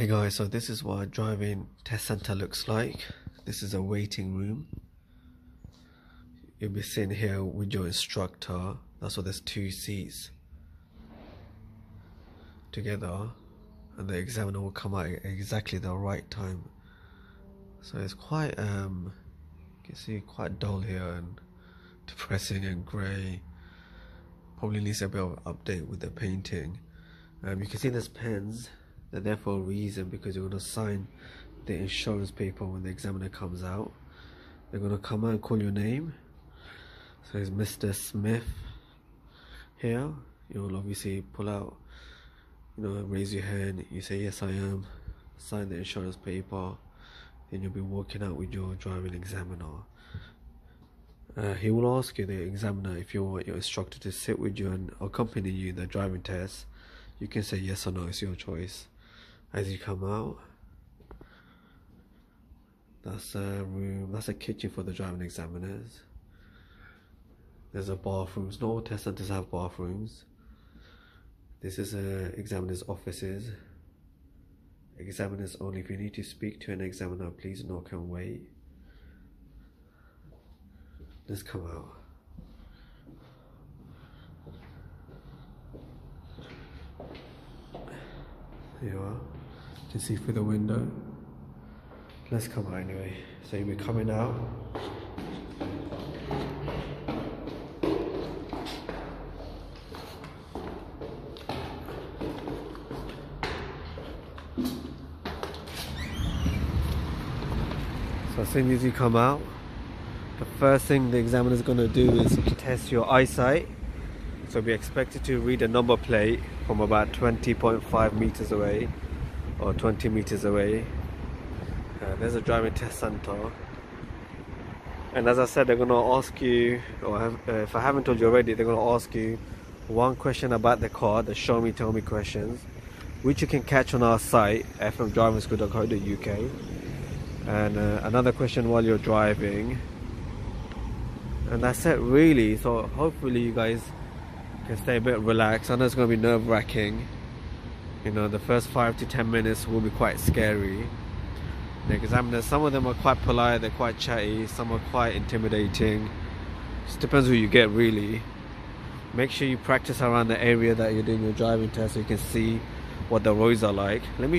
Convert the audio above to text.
Hey guys, so this is what a driving test center looks like. This is a waiting room. You'll be sitting here with your instructor. That's why there's two seats together, and the examiner will come out at exactly the right time. So it's quite, um, you can see quite dull here and depressing and grey. Probably needs a bit of update with the painting. Um, you can see there's pens they're there for a reason because you're going to sign the insurance paper when the examiner comes out. They're going to come out and call your name. So it's Mr. Smith here. You'll obviously pull out, you know, raise your hand. You say, Yes, I am. Sign the insurance paper. Then you'll be walking out with your driving examiner. Uh, he will ask you, the examiner, if you want your instructor to sit with you and accompany you in the driving test. You can say yes or no, it's your choice as you come out. That's a room, that's a kitchen for the driving examiners. There's a bathrooms, not all test centers have bathrooms. This is a examiner's offices. Examiners only. If you need to speak to an examiner, please knock and wait. Let's come out. You are to see through the window. Let's come out anyway. So be coming out. So as soon as you come out, the first thing the examiner is going to do is test your eyesight. So be expected to read a number plate from about 20.5 meters away or 20 meters away. Uh, there's a driving test center. And as I said, they're going to ask you, or have, uh, if I haven't told you already, they're going to ask you one question about the car, the show me, tell me questions, which you can catch on our site, fmdrivingschool.co.uk. And uh, another question while you're driving. And that's it, really. So hopefully, you guys can stay a bit relaxed. I know it's going to be nerve wracking you know the first five to ten minutes will be quite scary. The examiners some of them are quite polite they're quite chatty some are quite intimidating. Just depends who you get really. Make sure you practice around the area that you're doing your driving test so you can see what the roads are like. Let me